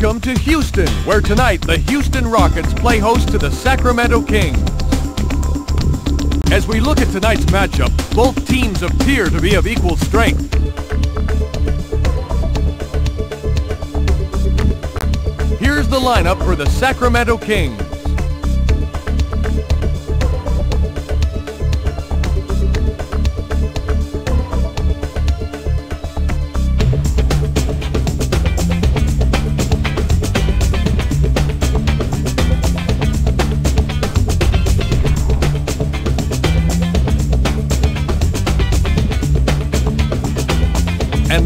Welcome to Houston, where tonight the Houston Rockets play host to the Sacramento Kings. As we look at tonight's matchup, both teams appear to be of equal strength. Here's the lineup for the Sacramento Kings.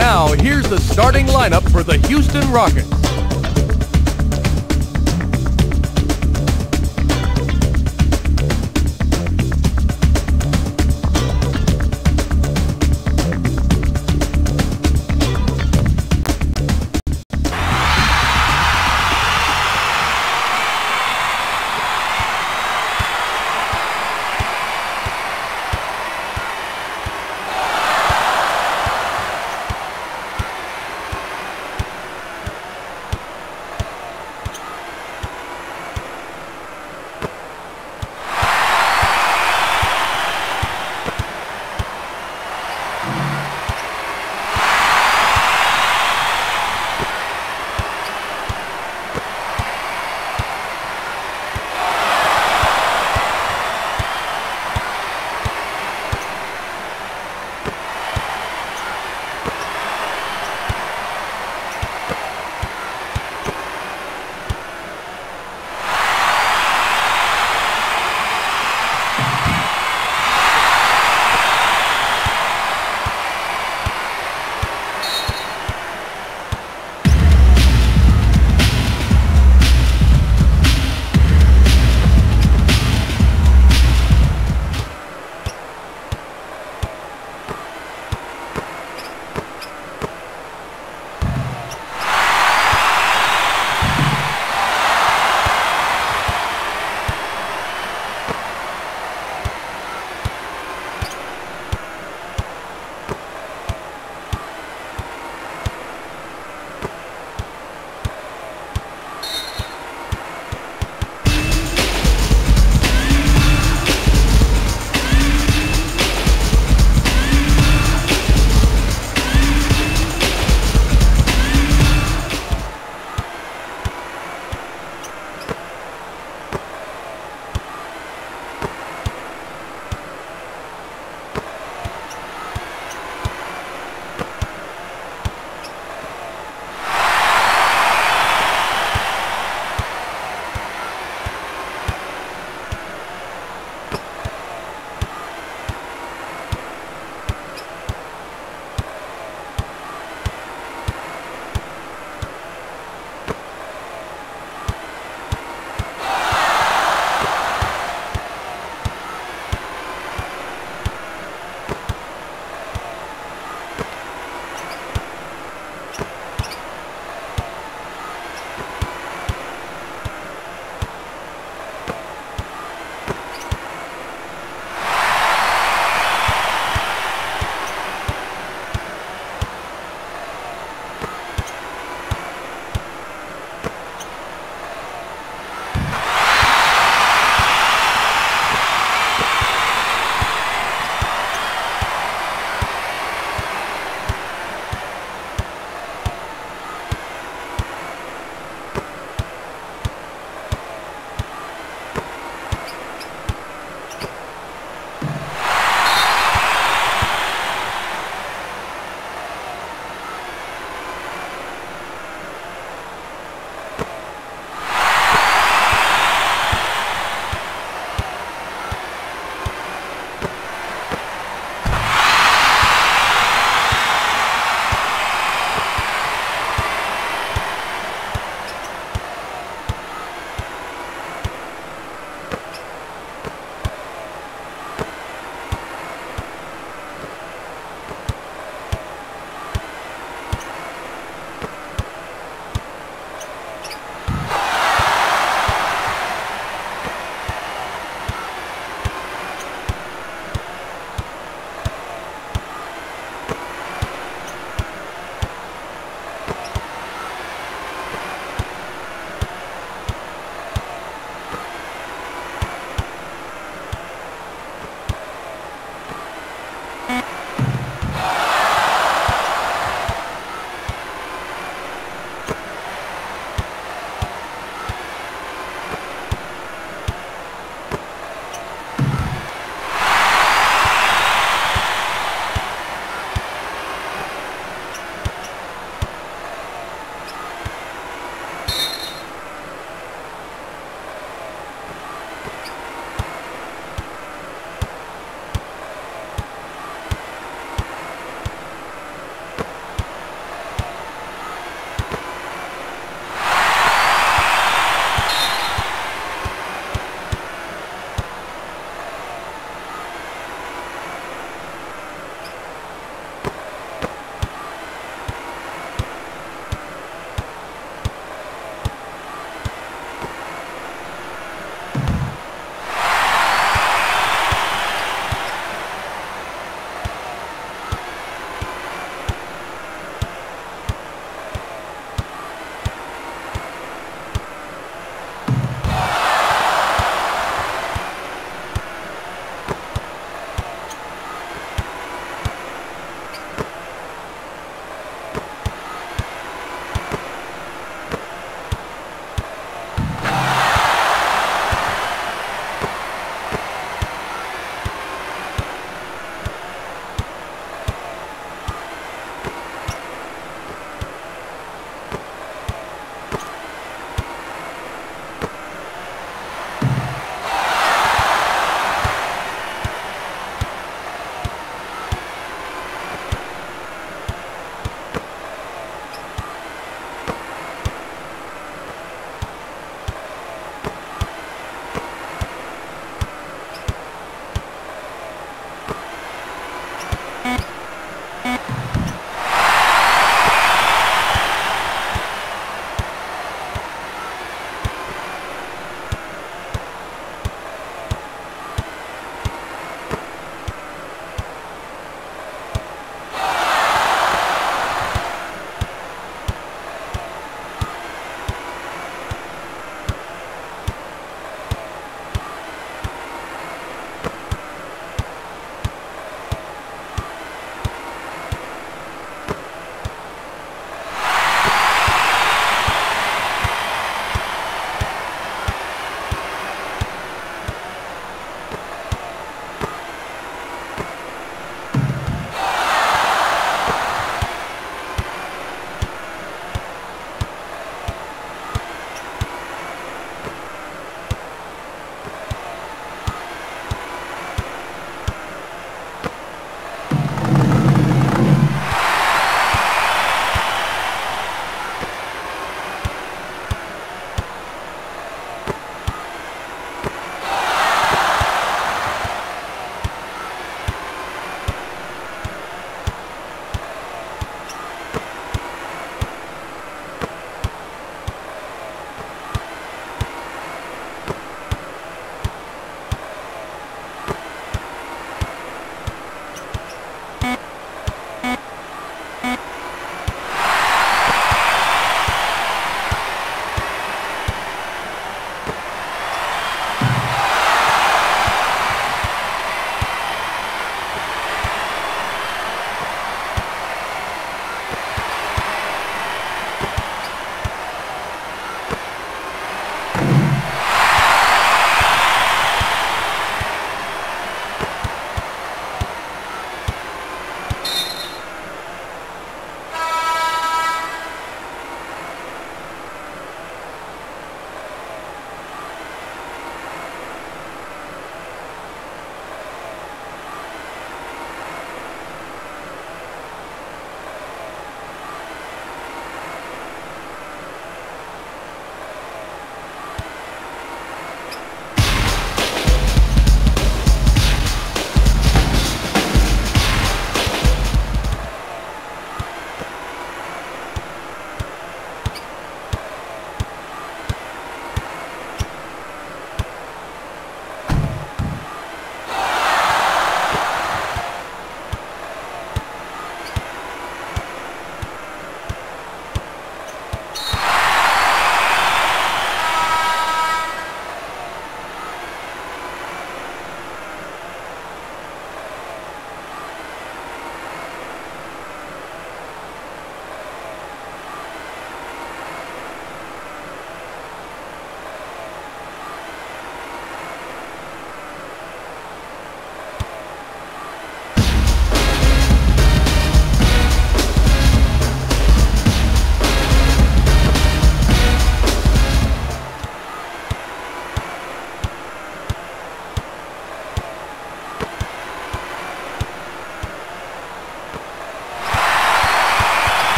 Now, here's the starting lineup for the Houston Rockets.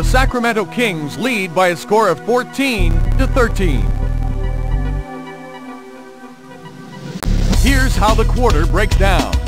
The Sacramento Kings lead by a score of 14 to 13. Here's how the quarter breaks down.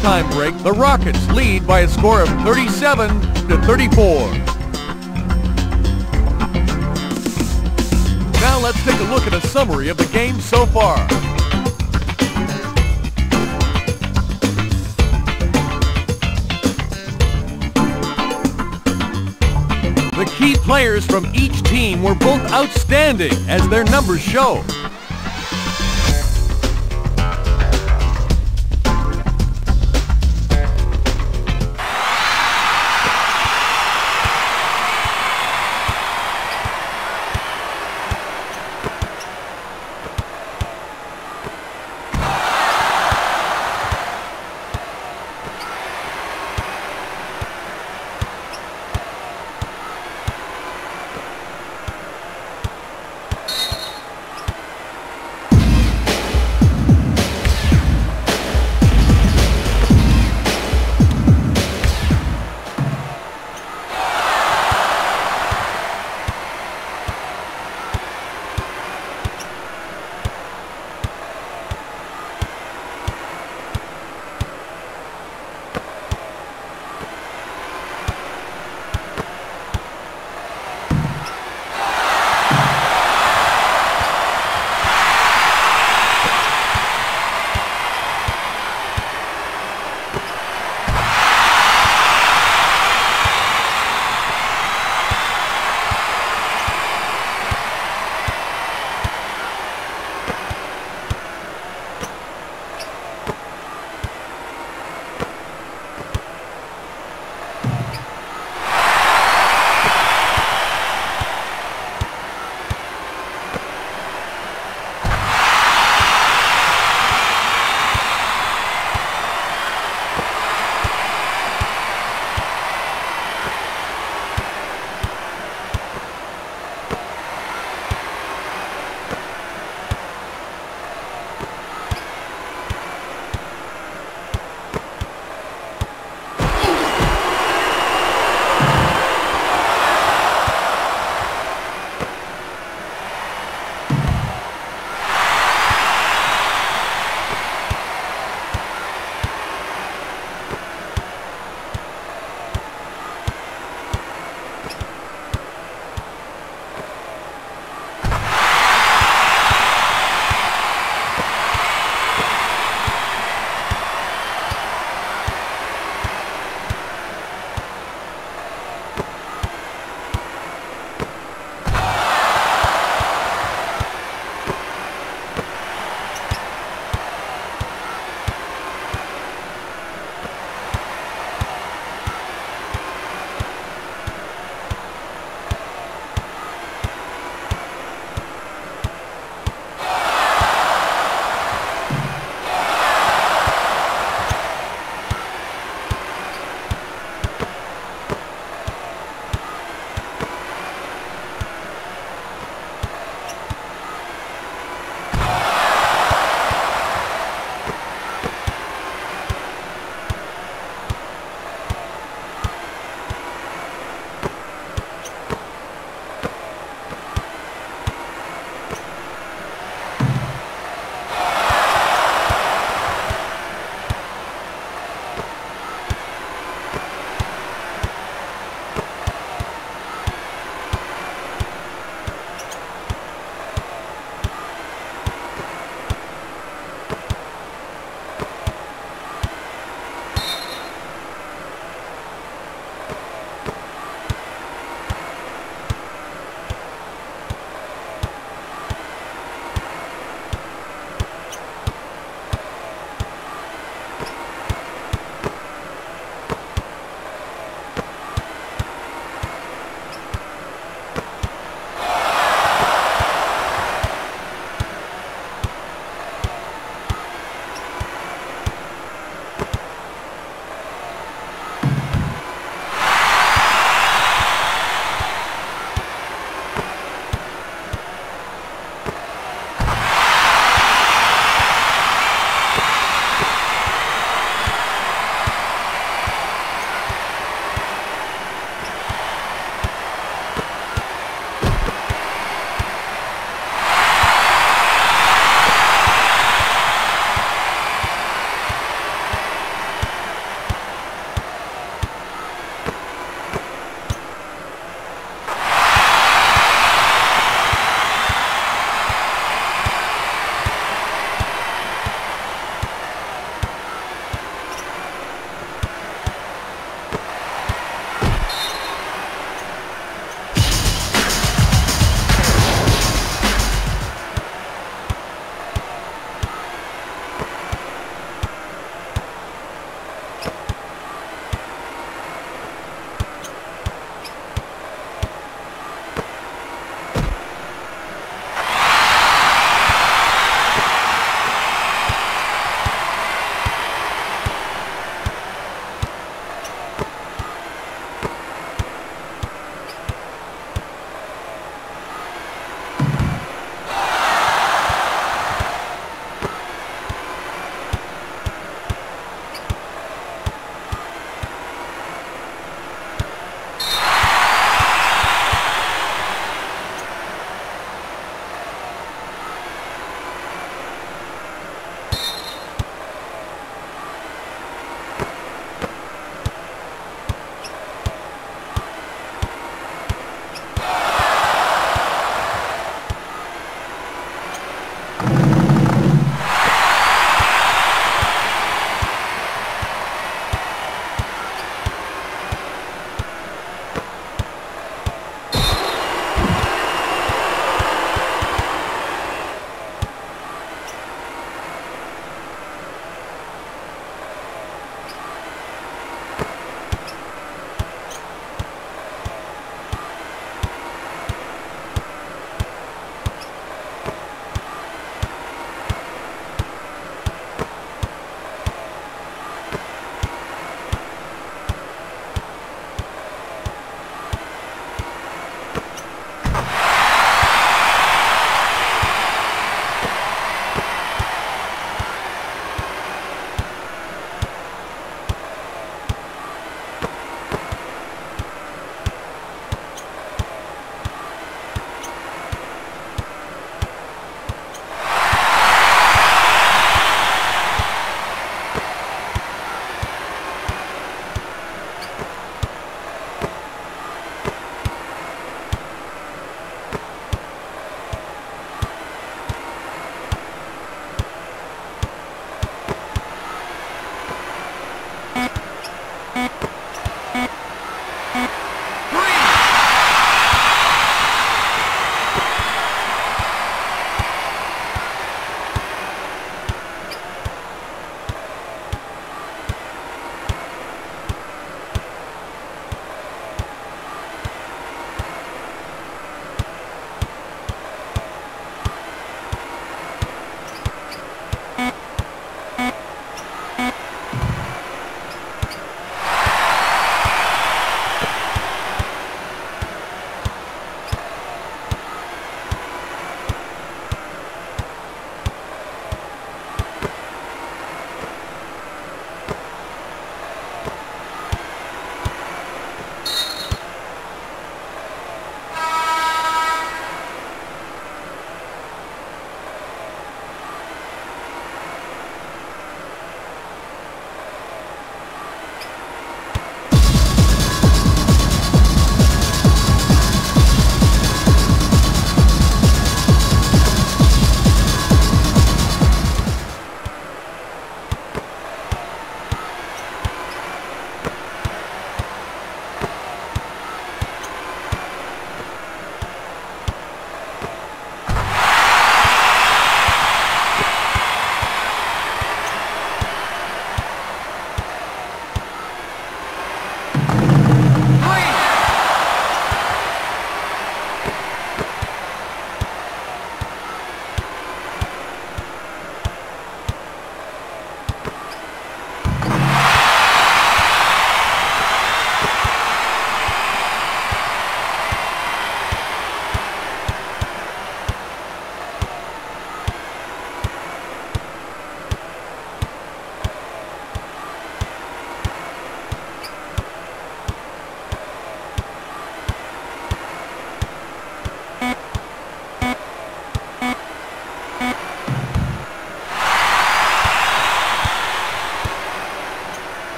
Halftime break, the Rockets lead by a score of 37 to 34. Now let's take a look at a summary of the game so far. The key players from each team were both outstanding as their numbers show.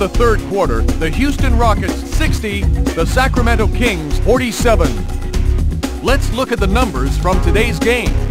The third quarter, the Houston Rockets 60, the Sacramento Kings 47. Let's look at the numbers from today's game.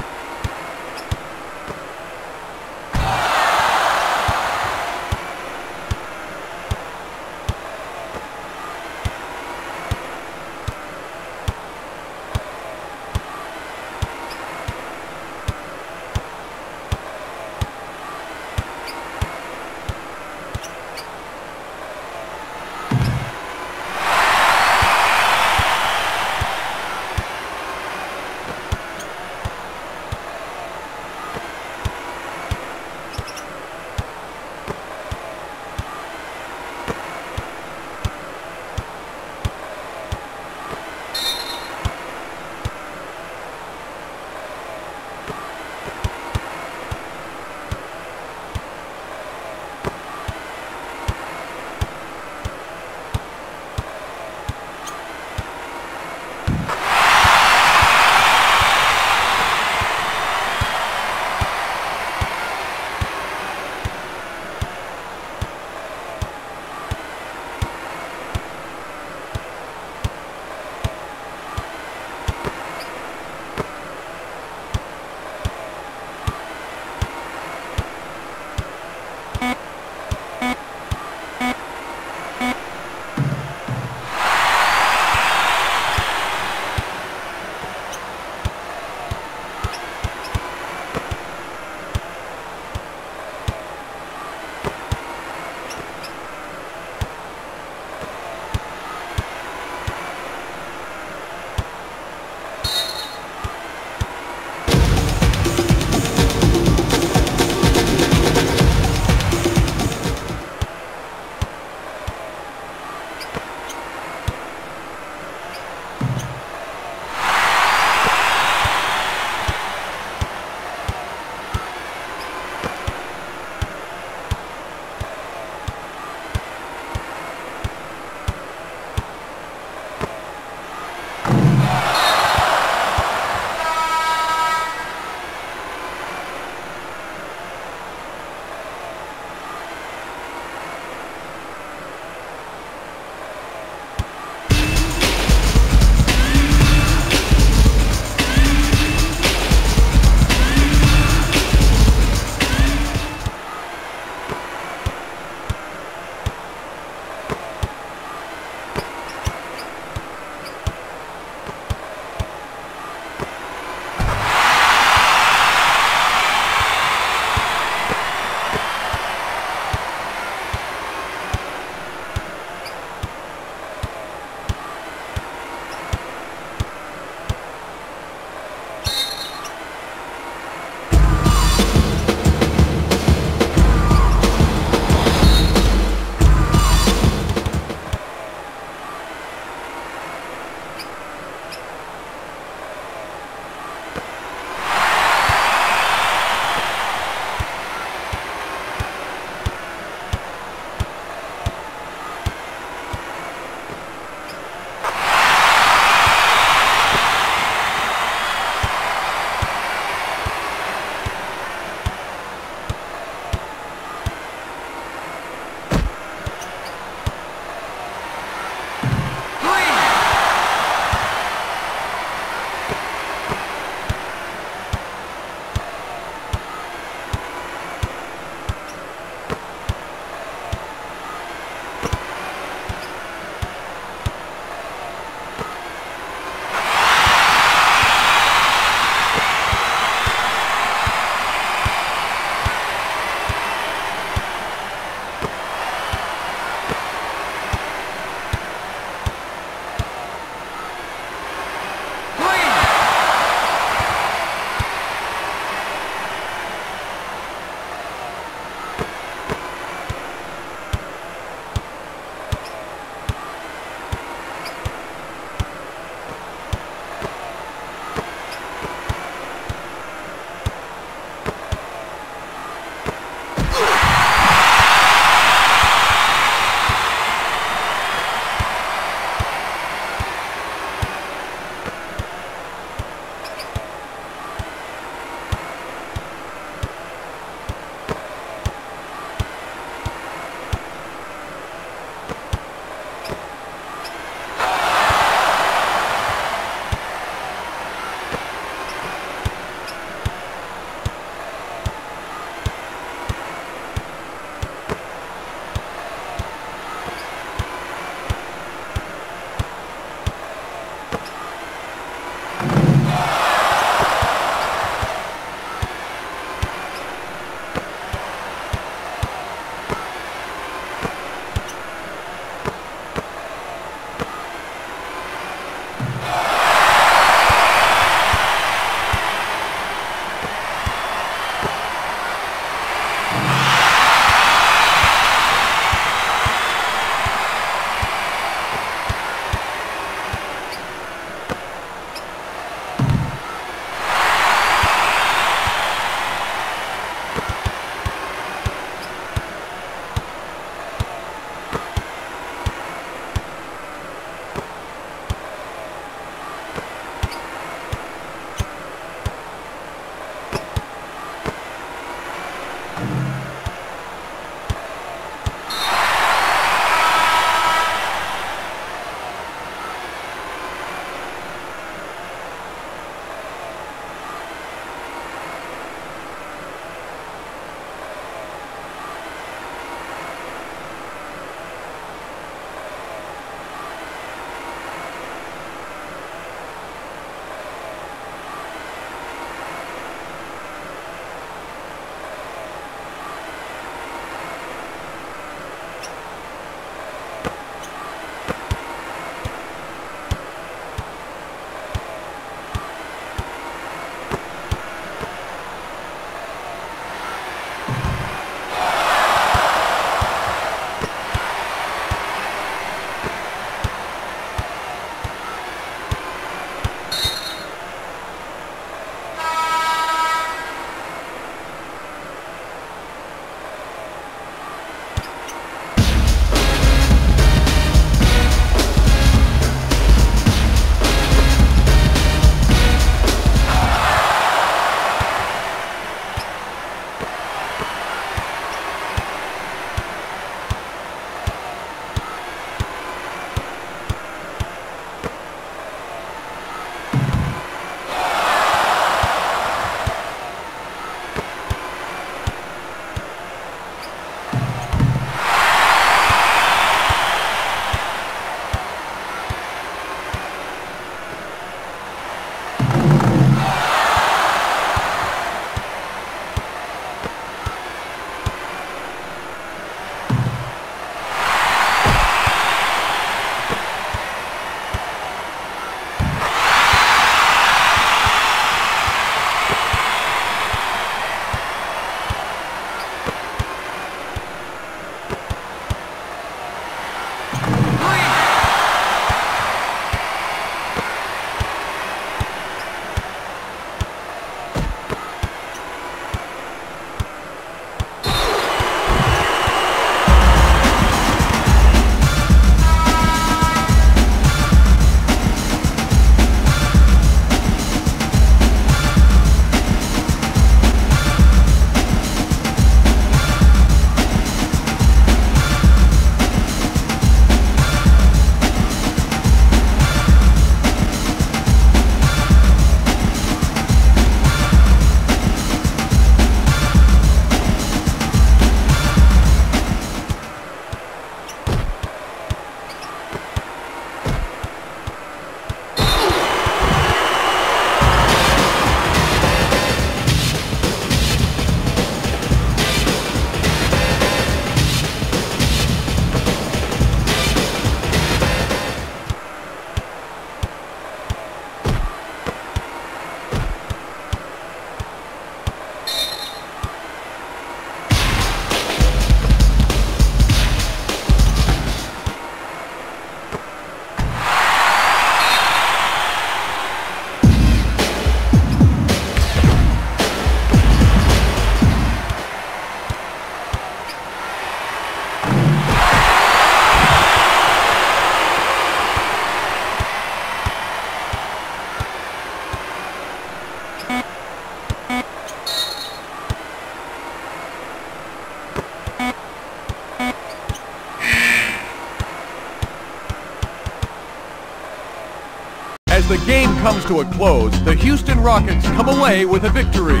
To a close, the Houston Rockets come away with a victory.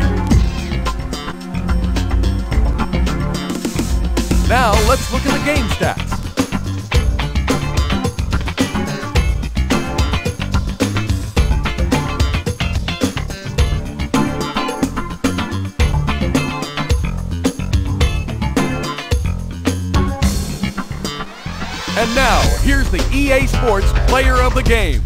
Now let's look at the game stats. And now, here's the EA Sports Player of the Game.